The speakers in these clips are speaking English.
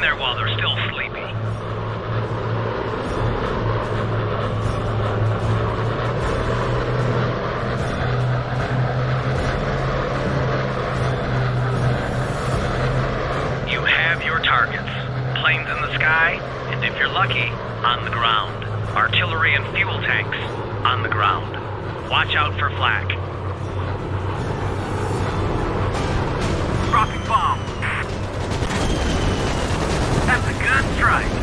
while they're still sleepy. You have your targets. Planes in the sky, and if you're lucky, on the ground. Artillery and fuel tanks, on the ground. Watch out for flak. Dropping bomb. A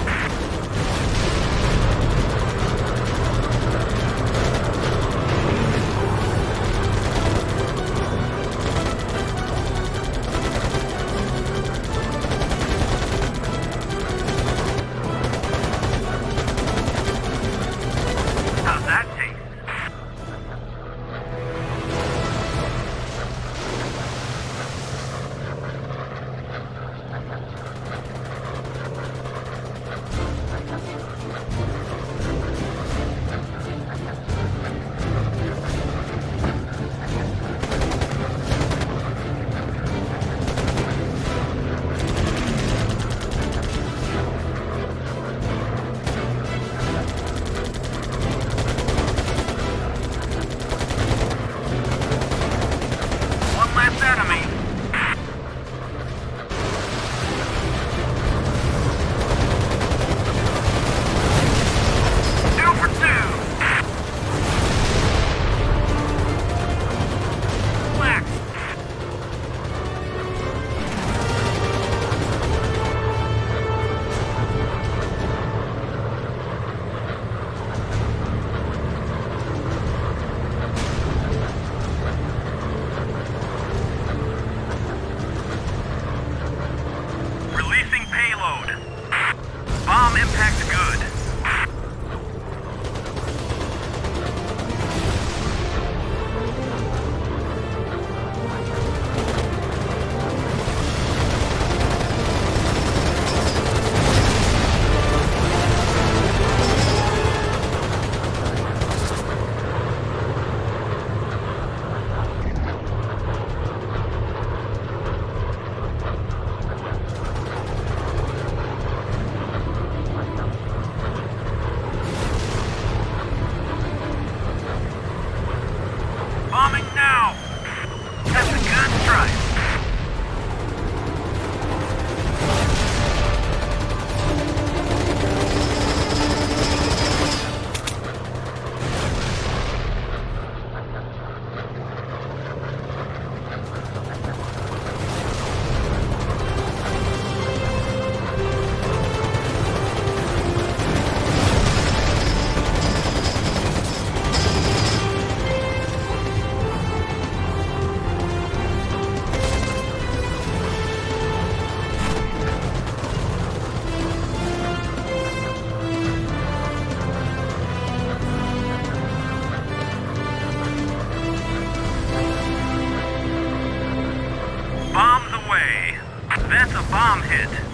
grid.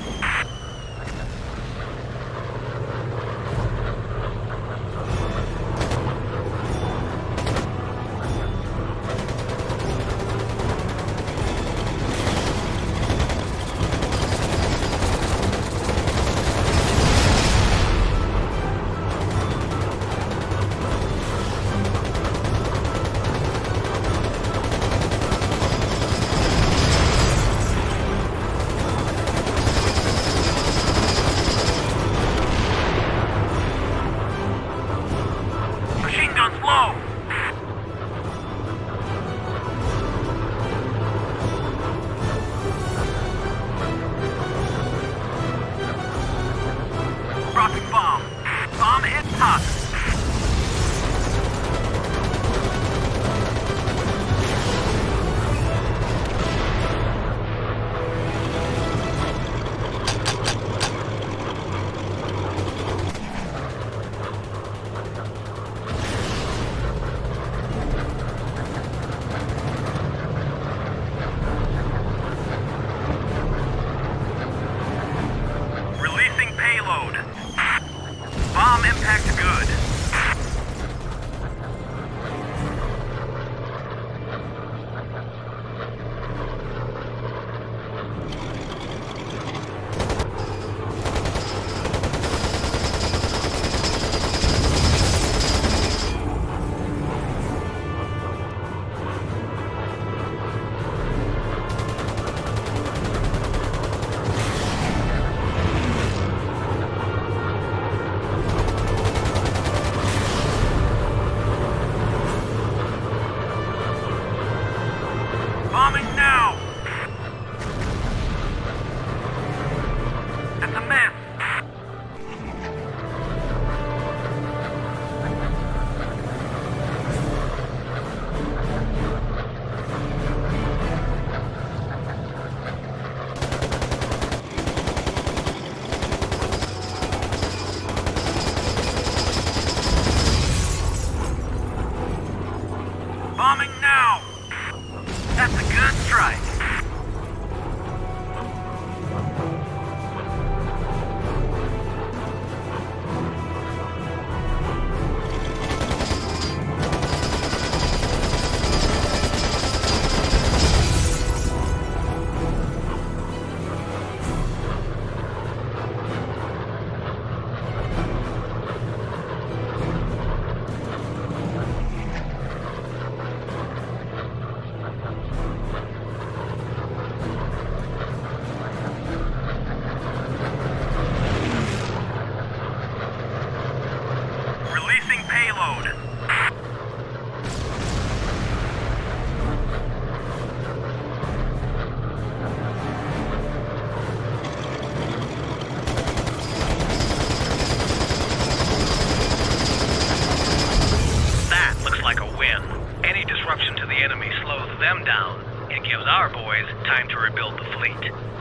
Down was our boys time to rebuild the fleet.